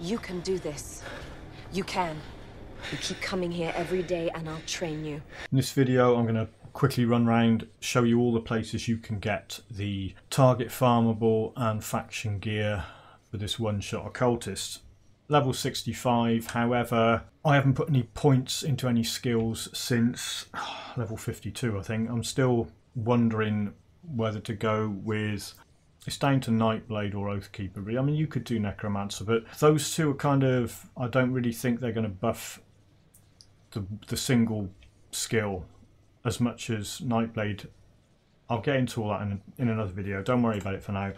You can do this. You can. You keep coming here every day and I'll train you. In this video, I'm going to quickly run around, show you all the places you can get the target farmable and faction gear for this one-shot occultist. Level 65, however, I haven't put any points into any skills since level 52, I think. I'm still wondering whether to go with it's down to Nightblade or Oathkeeper. I mean, you could do Necromancer, but those two are kind of. I don't really think they're going to buff the the single skill as much as Nightblade. I'll get into all that in, in another video. Don't worry about it for now.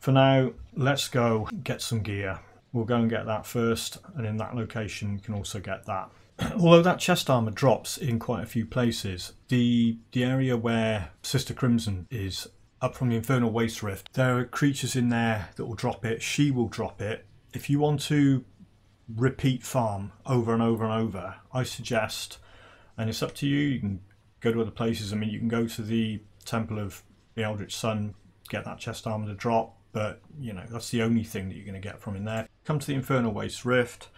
For now, let's go get some gear. We'll go and get that first, and in that location, you can also get that. Although that chest armor drops in quite a few places, the the area where Sister Crimson is up from the Infernal Waste Rift, there are creatures in there that will drop it. She will drop it. If you want to repeat farm over and over and over, I suggest, and it's up to you. You can go to other places. I mean, you can go to the Temple of the Eldritch Sun, get that chest armor to drop, but you know that's the only thing that you're going to get from in there. Come to the Infernal Waste Rift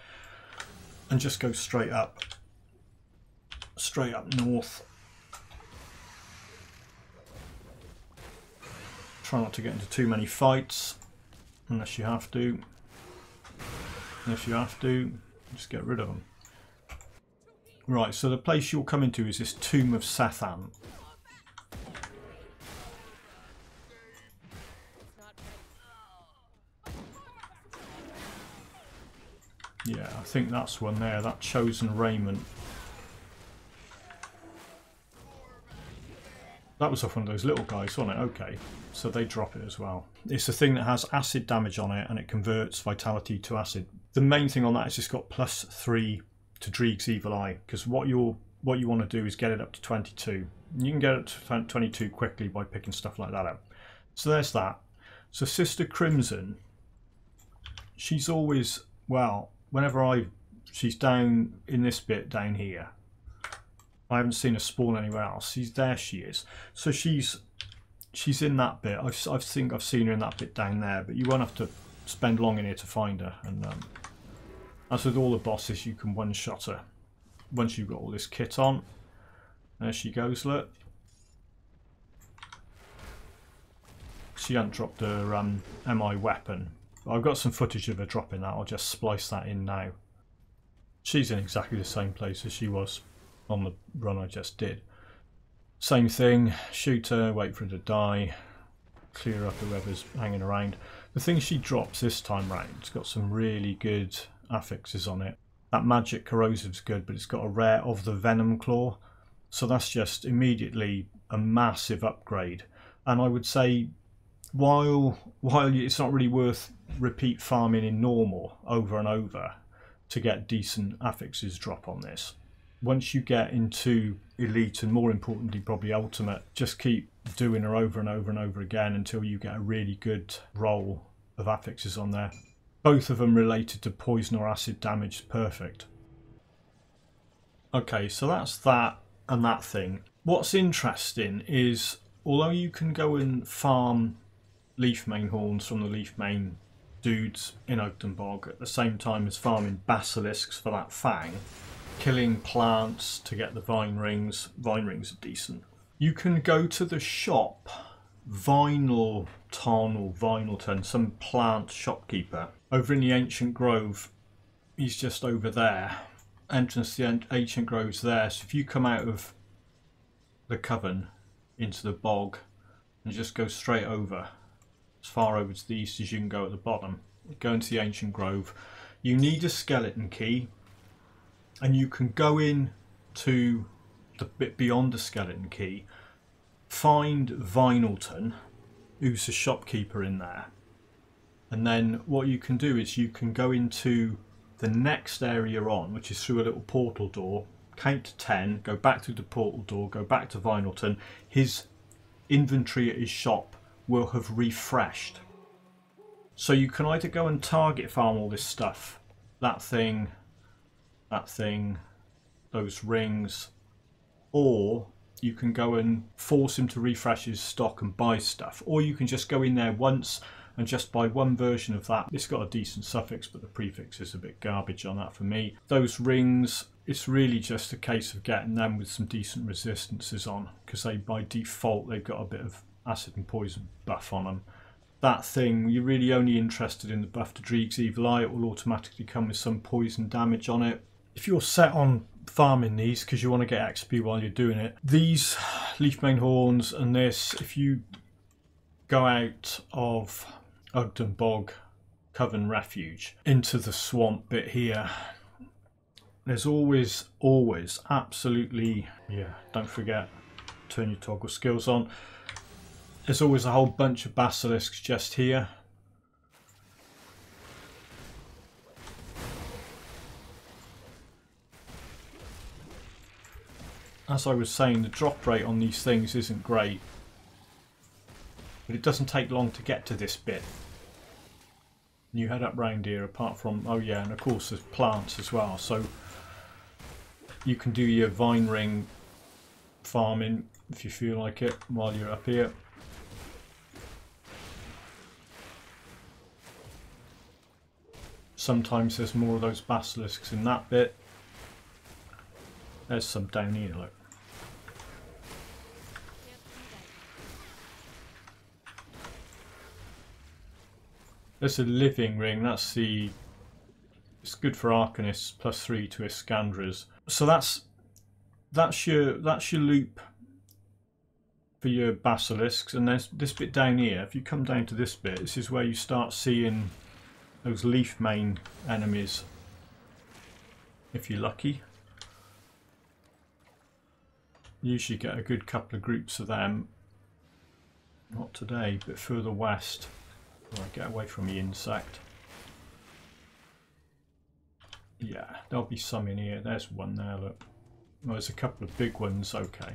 and just go straight up, straight up north. Try not to get into too many fights, unless you have to. Unless you have to, just get rid of them. Right, so the place you'll come into is this Tomb of Sethan. Yeah, I think that's one there, that Chosen Raiment. That was off one of those little guys, wasn't it? Okay, so they drop it as well. It's a thing that has acid damage on it and it converts vitality to acid. The main thing on that is it's got plus three to Dreeg's Evil Eye because what you what you want to do is get it up to 22. You can get it to 22 quickly by picking stuff like that up. So there's that. So Sister Crimson, she's always well whenever I she's down in this bit down here I haven't seen her spawn anywhere else she's there she is so she's she's in that bit I've, I think I've seen her in that bit down there but you won't have to spend long in here to find her and um, as with all the bosses you can one-shot her once you've got all this kit on there she goes look she hasn't dropped her um, MI weapon I've got some footage of her dropping that. I'll just splice that in now. She's in exactly the same place as she was on the run I just did. Same thing, shoot her, wait for her to die, clear up whoever's hanging around. The thing she drops this time round, it's got some really good affixes on it. That magic corrosive's good, but it's got a rare of the venom claw. So that's just immediately a massive upgrade. And I would say while while it's not really worth repeat farming in normal over and over to get decent affixes drop on this. Once you get into elite and more importantly probably ultimate, just keep doing her over and over and over again until you get a really good roll of affixes on there. Both of them related to poison or acid damage, perfect. Okay, so that's that and that thing. What's interesting is although you can go and farm Leafmane horns from the Leafmane dudes in Ugdenbog at the same time as farming basilisks for that fang, killing plants to get the vine rings. Vine rings are decent. You can go to the shop, Vinyl Ton or vinyl Vinelton, some plant shopkeeper over in the Ancient Grove. He's just over there. Entrance to the Ancient Grove's there. So if you come out of the coven into the bog and just go straight over as far over to the east as you can go at the bottom. Go into the ancient grove. You need a skeleton key, and you can go in to the bit beyond the skeleton key, find Vinelton, who's the shopkeeper in there, and then what you can do is you can go into the next area on, which is through a little portal door, count to 10, go back through the portal door, go back to Vinelton. His inventory at his shop will have refreshed. So you can either go and target farm all this stuff, that thing, that thing, those rings, or you can go and force him to refresh his stock and buy stuff, or you can just go in there once and just buy one version of that. It's got a decent suffix, but the prefix is a bit garbage on that for me. Those rings, it's really just a case of getting them with some decent resistances on, because they by default they've got a bit of acid and poison buff on them. That thing, you're really only interested in the buff to Dreeg's Evil Eye, it will automatically come with some poison damage on it. If you're set on farming these because you want to get XP while you're doing it, these Leafmane Horns and this, if you go out of Ugdenbog Coven Refuge into the swamp bit here, there's always, always, absolutely, yeah, don't forget, turn your toggle skills on. There's always a whole bunch of basilisks just here. As I was saying, the drop rate on these things isn't great. But it doesn't take long to get to this bit. You head up round here, apart from, oh yeah, and of course there's plants as well, so you can do your vine ring farming if you feel like it while you're up here. Sometimes there's more of those basilisks in that bit. There's some down here, look. There's a living ring, that's the... It's good for Arcanists, plus three to Iskandras. So that's that's your that's your loop for your basilisks and there's this bit down here. If you come down to this bit this is where you start seeing those Leafmane enemies if you're lucky. Usually get a good couple of groups of them. Not today but further west right, get away from the insect yeah there'll be some in here there's one there look well, there's a couple of big ones okay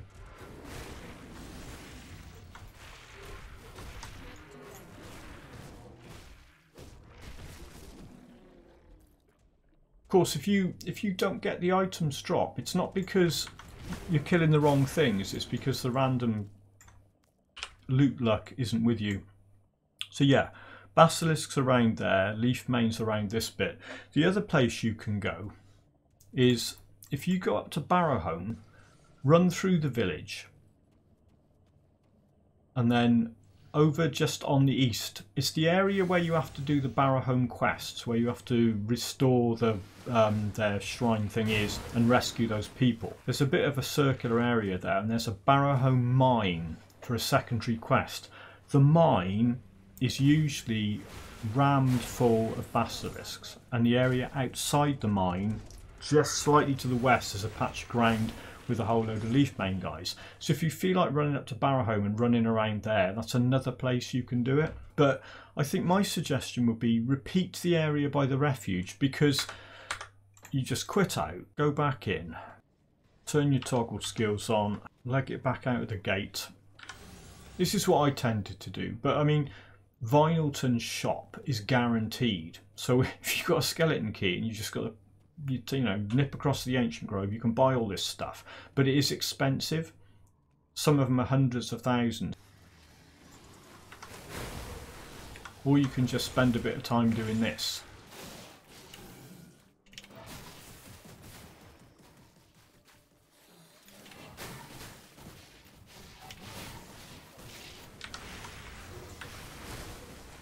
Of course, if you if you don't get the items drop, it's not because you're killing the wrong things. It's because the random loot luck isn't with you. So yeah, basilisks around there, Leafmanes around this bit. The other place you can go is if you go up to Barrowholm, run through the village, and then over just on the east. It's the area where you have to do the Barrowholm quests, where you have to restore the um, their shrine thing is and rescue those people. There's a bit of a circular area there, and there's a Barrowholm mine for a secondary quest. The mine is usually rammed full of basilisks, and the area outside the mine, just slightly to the west, is a patch of ground with a whole load of leaf Leafmane guys. So if you feel like running up to Barrowholm and running around there, that's another place you can do it. But I think my suggestion would be repeat the area by the refuge because you just quit out, go back in, turn your toggle skills on, leg it back out of the gate. This is what I tended to do, but I mean, Vinelton's shop is guaranteed. So if you've got a skeleton key and you just got to you, you know nip across the ancient grove, you can buy all this stuff, but it is expensive. Some of them are hundreds of thousands. Or you can just spend a bit of time doing this.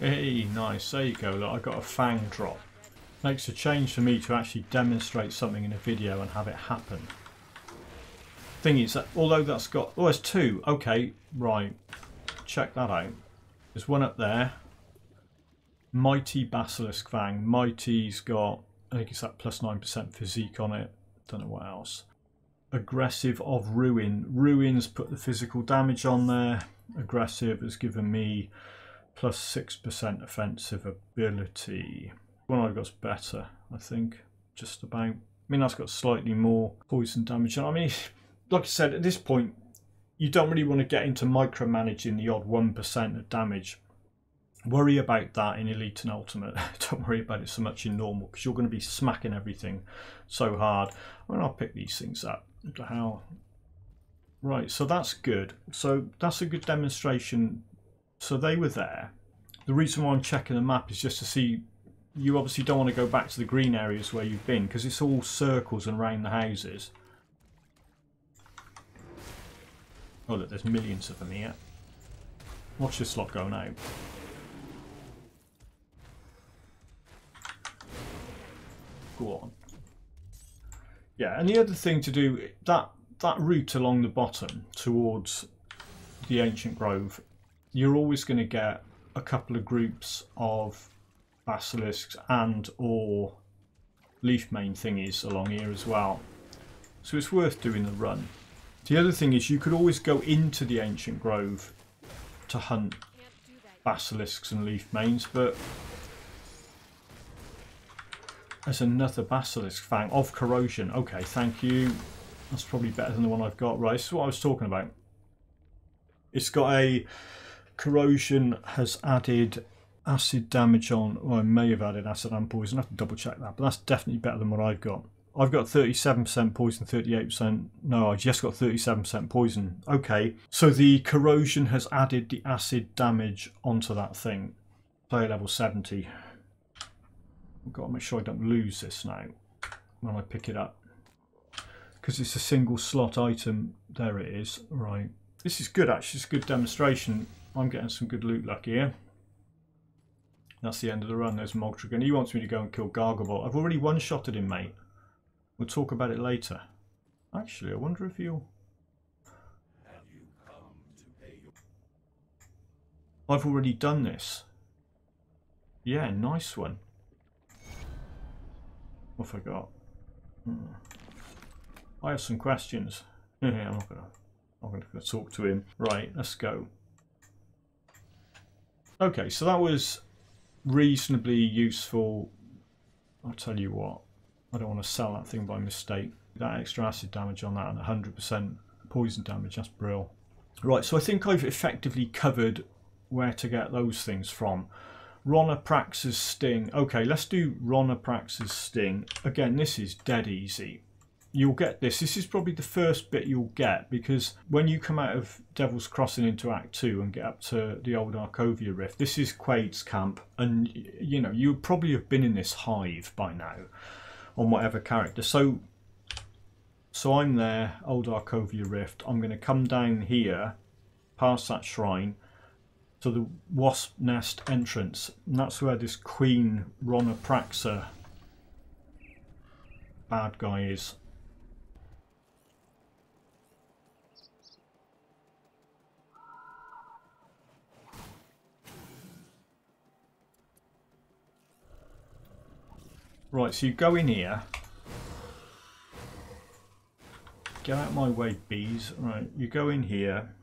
Hey, nice. There you go. Look, I got a fang drop. Makes a change for me to actually demonstrate something in a video and have it happen. Thing is, that although that's got... Oh, there's two. Okay, right. Check that out. There's one up there. Mighty Basilisk Fang. Mighty's got... I think it's that plus 9% physique on it. Don't know what else. Aggressive of Ruin. Ruin's put the physical damage on there. Aggressive has given me plus 6% offensive ability. One I've got's better, I think, just about. I mean, that's got slightly more poison damage. And I mean, like I said, at this point, you don't really want to get into micromanaging the odd 1% of damage. Worry about that in Elite and Ultimate. don't worry about it so much in normal because you're going to be smacking everything so hard. I mean, I'll pick these things up. How? Right, so that's good. So that's a good demonstration so they were there. the reason why I'm checking the map is just to see you obviously don't want to go back to the green areas where you've been because it's all circles and around the houses. Oh look, there's millions of them here. Watch this lot going out. Go on. Yeah, and the other thing to do, that, that route along the bottom towards the Ancient Grove, you're always going to get a couple of groups of basilisks and or Leafmane thingies along here as well. So it's worth doing the run. The other thing is you could always go into the Ancient Grove to hunt basilisks and Leafmanes, but there's another basilisk fang of corrosion. Okay, thank you. That's probably better than the one I've got. Right, this is what I was talking about. It's got a corrosion has added acid damage on. Well, I may have added acid and poison. I have to double check that, but that's definitely better than what I've got. I've got 37% poison, 38%. No, I just got 37% poison. Okay, so the corrosion has added the acid damage onto that thing. Player level 70. I've got to make sure I don't lose this now when I pick it up. Because it's a single slot item. There it is. Right. This is good actually. It's a good demonstration. I'm getting some good loot luck here. That's the end of the run. There's Moltrigan. He wants me to go and kill Garglebolt. I've already one-shotted him, mate. We'll talk about it later. Actually, I wonder if you'll... I've already done this. Yeah, nice one. I got? Hmm. I have some questions. I'm not gonna I'm gonna talk to him. Right, let's go. Okay, so that was reasonably useful. I'll tell you what. I don't want to sell that thing by mistake. That extra acid damage on that and 100% poison damage, that's brill. Right, so I think I've effectively covered where to get those things from. Rhonaprax's Sting. Okay, let's do Rhonaprax's Sting. Again, this is dead easy. You'll get this. This is probably the first bit you'll get because when you come out of Devil's Crossing into Act 2 and get up to the old Arkovia Rift, this is Quaid's camp and you know, you probably have been in this hive by now on whatever character. So so I'm there, Old Arkovia Rift. I'm going to come down here, past that shrine, to the Wasp Nest entrance. And that's where this Queen Ronapraxa bad guy is. Right, so you go in here. Get out my way, bees. Right, you go in here.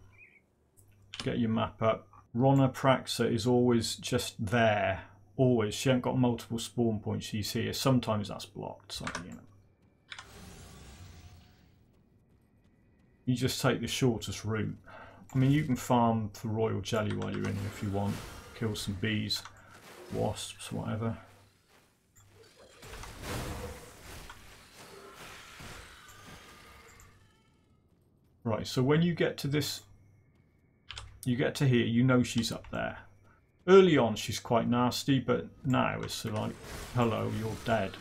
Get your map up. Ronapraxa is always just there. Always. She ain't got multiple spawn points she's here. Sometimes that's blocked. So, you know. You just take the shortest route. I mean, you can farm for royal jelly while you're in here if you want. Kill some bees, wasps, whatever. Right, so when you get to this, you get to here, you know she's up there. Early on she's quite nasty, but now it's like, hello, you're dead.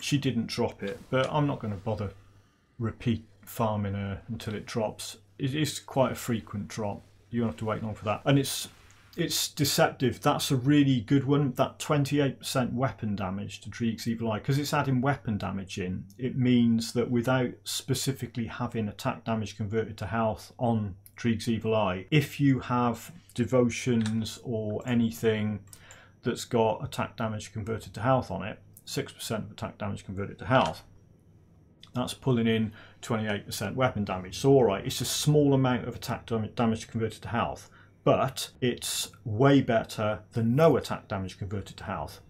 She didn't drop it, but I'm not going to bother repeat farming her until it drops. It is quite a frequent drop. You don't have to wait long for that. And it's it's deceptive. That's a really good one. That 28% weapon damage to Dreeg's Evil Eye, because it's adding weapon damage in, it means that without specifically having attack damage converted to health on Dreeg's Evil Eye, if you have devotions or anything that's got attack damage converted to health on it, 6% of attack damage converted to health, that's pulling in 28% weapon damage. So, alright, it's a small amount of attack damage converted to health but it's way better than no attack damage converted to health.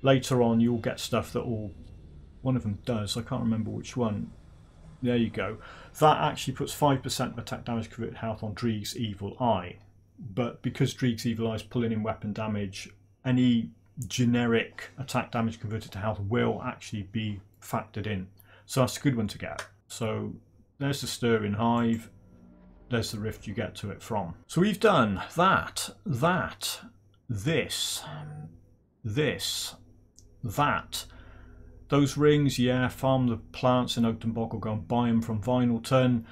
Later on, you'll get stuff that all One of them does, I can't remember which one. There you go. That actually puts 5% of attack damage converted to health on Dreeg's Evil Eye. But because Dreeg's Evil Eye is pulling in weapon damage, any generic attack damage converted to health will actually be factored in. So that's a good one to get. So there's the Stirring Hive. There's the rift you get to it from. So we've done that, that, this, this, that. Those rings, yeah, farm the plants in Ugdenbog or go and buy them from Vinelton.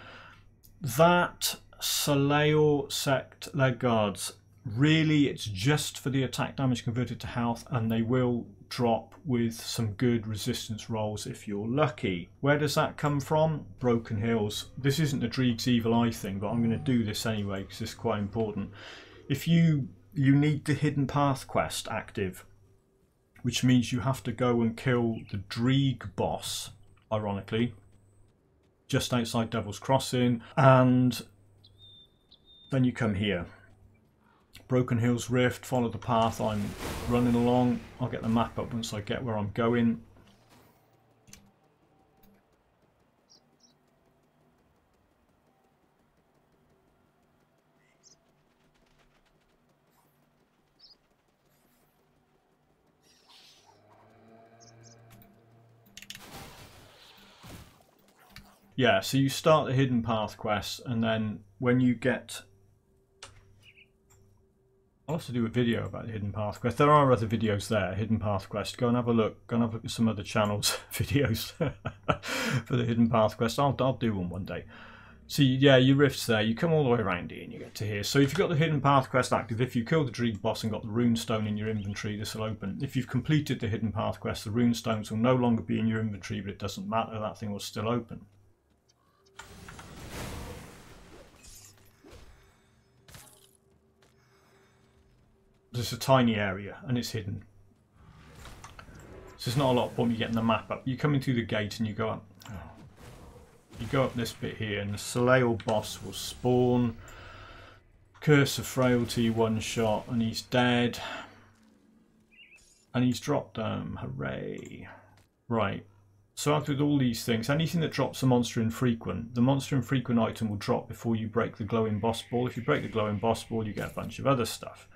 That Solael Sect leg guards, really it's just for the attack damage converted to health and they will drop with some good resistance rolls if you're lucky. Where does that come from? Broken Hills. This isn't the Dreeg's Evil Eye thing, but I'm going to do this anyway because it's quite important. If you you need the Hidden Path quest active, which means you have to go and kill the Dreeg boss, ironically, just outside Devil's Crossing, and then you come here. Broken Hills Rift, follow the path I'm running along. I'll get the map up once I get where I'm going. Yeah, so you start the hidden path quest, and then when you get I'll also do a video about the Hidden Path Quest. There are other videos there, Hidden Path Quest. Go and have a look. Go and have a look at some other channels' videos for the Hidden Path Quest. I'll, I'll do one one day. So yeah, you rifts there. You come all the way around here and you get to here. So if you've got the Hidden Path Quest active, if you kill the Dreeg boss and got the rune stone in your inventory, this will open. If you've completed the Hidden Path Quest, the rune stones will no longer be in your inventory, but it doesn't matter. That thing will still open. There's a tiny area and it's hidden. So it's not a lot of point you getting the map up. You come in through the gate and you go up. You go up this bit here and the Solael boss will spawn. Curse of Frailty, one shot, and he's dead. And he's dropped them. Hooray. Right. So after all these things, anything that drops a monster infrequent, the monster infrequent item will drop before you break the glowing boss ball. If you break the glowing boss ball, you get a bunch of other stuff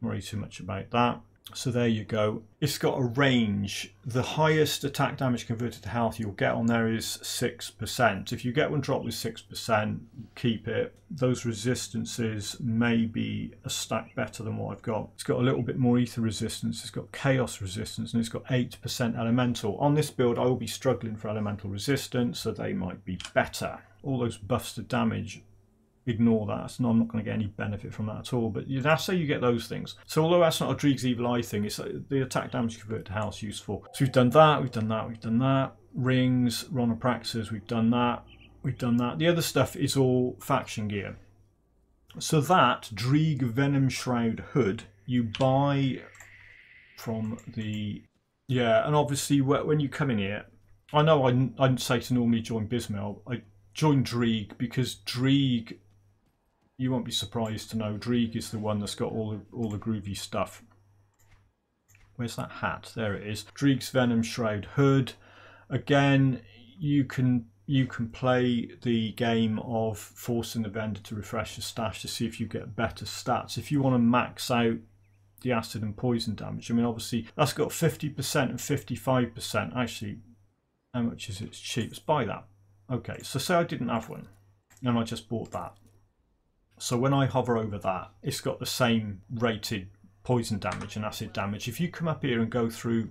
worry too much about that. So there you go. It's got a range. The highest attack damage converted to health you'll get on there is 6%. If you get one drop with 6%, keep it. Those resistances may be a stack better than what I've got. It's got a little bit more ether resistance, it's got chaos resistance, and it's got 8% elemental. On this build, I will be struggling for elemental resistance, so they might be better. All those buffs to damage ignore that. So I'm not going to get any benefit from that at all. But that's how you get those things. So although that's not a Dreeg's Evil Eye thing, it's uh, the attack damage convert to house useful. So we've done that, we've done that, we've done that. Rings, Ronapraxa's, we've done that, we've done that. The other stuff is all faction gear. So that Dreeg Venom Shroud hood you buy from the yeah, and obviously when you come in here, I know I I'd say to normally join Bysmiel. I join Dreeg because Dreeg you won't be surprised to know Dreeg is the one that's got all the, all the groovy stuff. Where's that hat? There it is. Dreeg's Venom Shroud Hood. Again, you can you can play the game of forcing the vendor to refresh the stash to see if you get better stats. If you want to max out the acid and poison damage, I mean, obviously that's got 50% and 55%. Actually, how much is it? It's cheap. Let's buy that. Okay, so say I didn't have one and I just bought that. So when I hover over that, it's got the same rated poison damage and acid damage. If you come up here and go through,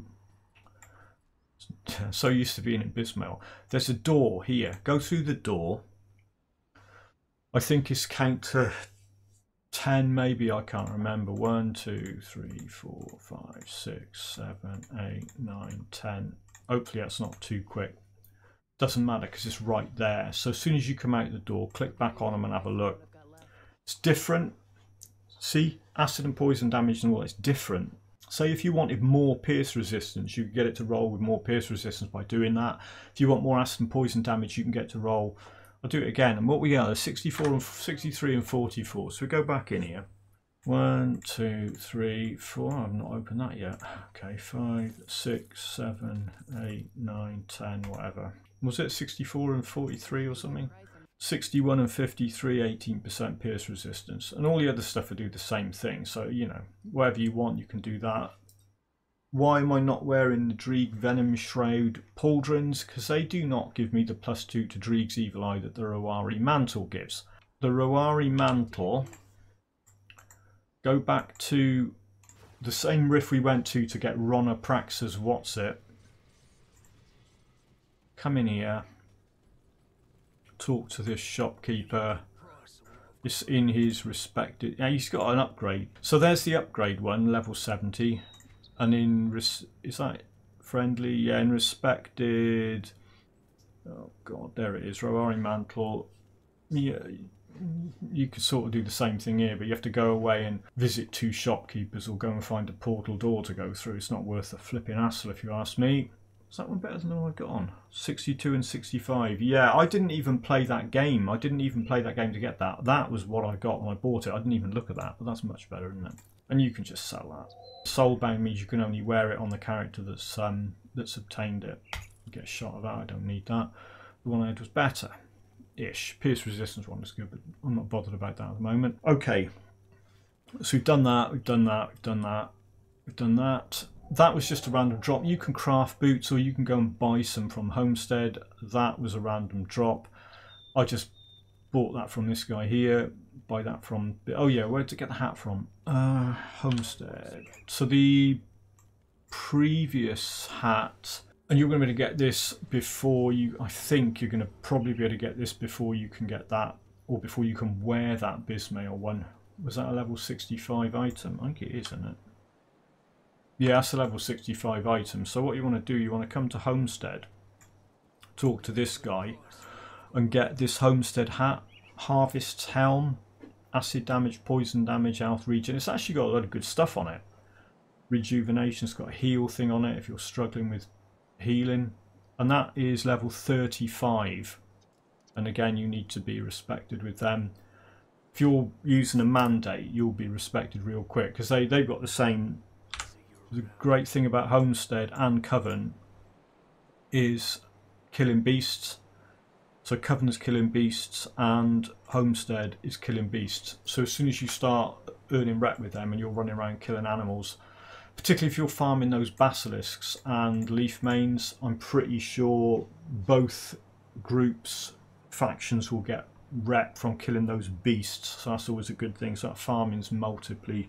so used to being in Bysmiel, there's a door here. Go through the door. I think it's count to 10 maybe, I can't remember. 1, 2, 3, 4, 5, 6, 7, 8, 9, 10. Hopefully that's not too quick. Doesn't matter because it's right there. So as soon as you come out the door, click back on them and have a look. It's different. See, acid and poison damage and all, it's different. Say if you wanted more pierce resistance, you could get it to roll with more pierce resistance by doing that. If you want more acid and poison damage, you can get to roll. I'll do it again. And what we got are, 64 and 63 and 44. So we go back in here. One, two, three, four. I've not opened that yet. Okay, five, six, seven, eight, nine, ten, whatever. Was it 64 and 43 or something? 61 and 53, 18% pierce resistance. And all the other stuff will do the same thing. So, you know, whatever you want, you can do that. Why am I not wearing the Dreeg Venom Shroud pauldrons? Because they do not give me the plus two to Dreeg's Evil Eye that the Rhowari Mantle gives. the Rhowari mantle, go back to the same riff we went to to get Rona Prax's What's It. Come in here, talk to this shopkeeper. It's in his respected. Yeah, he's got an upgrade. So there's the upgrade one, level 70. And in. Res, is that friendly? Yeah, in respected. Oh god, there it is. Rhowari Mantle. Yeah, you could sort of do the same thing here, but you have to go away and visit two shopkeepers or go and find a portal door to go through. It's not worth the flipping hassle if you ask me. Is that one better than the one I got on? 62 and 65. Yeah, I didn't even play that game. I didn't even play that game to get that. That was what I got when I bought it. I didn't even look at that, but that's much better, isn't it? And you can just sell that. Soulbound means you can only wear it on the character that's um, that's obtained it. Get a shot of that. I don't need that. The one I had was better ish. Pierce resistance one is good, but I'm not bothered about that at the moment. Okay, so we've done that, we've done that, we've done that, we've done that. That was just a random drop. You can craft boots or you can go and buy some from Homestead. That was a random drop. I just bought that from this guy here. Buy that from... Oh yeah, where did I get the hat from? Uh, Homestead. So the previous hat and you're going to be able to get this before you I think you're going to probably be able to get this before you can get that or before you can wear that Bysmiel one was that a level 65 item I think it is isn't it yeah that's a level 65 item. So what you want to do you want to come to Homestead talk to this guy and get this Homestead hat Harvest's Helm acid damage poison damage health regen. It's actually got a lot of good stuff on it. Rejuvenation, it's got a heal thing on it if you're struggling with healing. And that is level 35 and again you need to be respected with them. If you're using a mandate you'll be respected real quick because they, they've got the same the great thing about Homestead and Coven is killing beasts. So Coven's killing beasts and Homestead is killing beasts. So as soon as you start earning rep with them and you're running around killing animals particularly if you're farming those basilisks and Leafmanes i'm pretty sure both groups factions will get rep from killing those beasts. So that's always a good thing. So that farming's multiply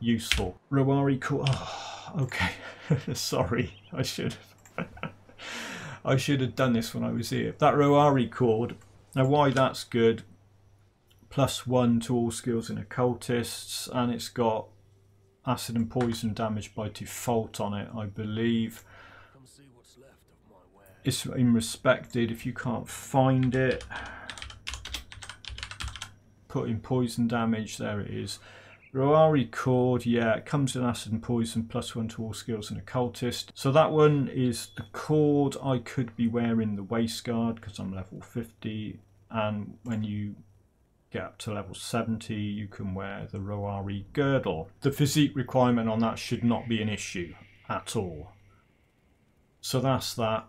useful Rhowari core oh, okay sorry i should i should have done this when i was here that Rhowari cord now why that's good plus one to all skills in occultists and it's got acid and poison damage by default on it, I believe. It's in respected if you can't find it. Put in poison damage, there it is. Rhowari cord, yeah, it comes in acid and poison, plus one to all skills and occultist. So that one is the cord. I could be wearing the waist guard because I'm level 50. And when you get up to level 70, you can wear the Rhowari girdle. The physique requirement on that should not be an issue at all. So that's that.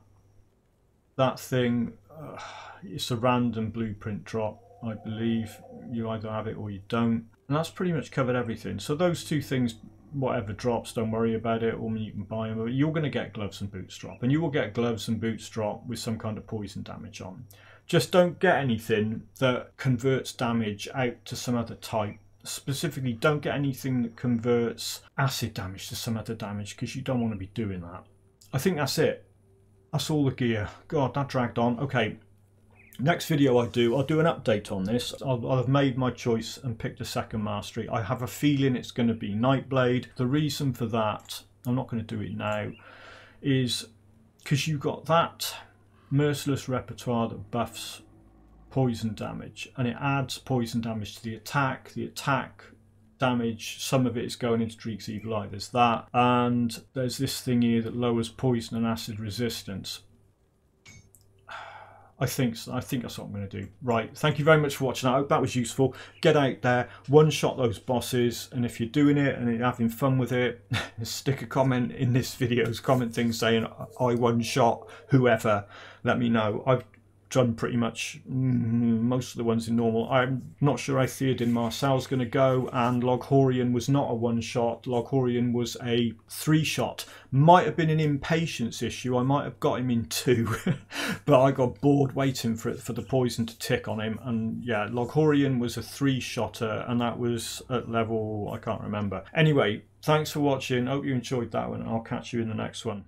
That thing, uh, it's a random blueprint drop, I believe. You either have it or you don't. And that's pretty much covered everything. So those two things, whatever drops, don't worry about it, or you can buy them. You're going to get gloves and boots drop. And you will get gloves and boots drop with some kind of poison damage on. Just don't get anything that converts damage out to some other type. Specifically, don't get anything that converts acid damage to some other damage because you don't want to be doing that. I think that's it. That's all the gear. God, that dragged on. Okay, next video I do, I'll do an update on this. I'll, I've made my choice and picked a second mastery. I have a feeling it's going to be Nightblade. The reason for that, I'm not going to do it now, is because you've got that merciless repertoire that buffs poison damage and it adds poison damage to the attack. The attack damage, some of it is going into Dreeg's Evil Eye, there's that. And there's this thing here that lowers poison and acid resistance. I think I think that's what I'm going to do. Right, thank you very much for watching. I hope that was useful. Get out there, one-shot those bosses, and if you're doing it and you're having fun with it, stick a comment in this video's comment thing saying I one-shot whoever. Let me know. I've done pretty much most of the ones in normal. I'm not sure how Theodin Marcell's going to go, and Loghorrean was not a one shot. Loghorrean was a three shot. Might have been an impatience issue. I might have got him in two, but I got bored waiting for it for the poison to tick on him. And yeah, Loghorrean was a three shotter, and that was at level I can't remember. Anyway, thanks for watching. Hope you enjoyed that one. I'll catch you in the next one.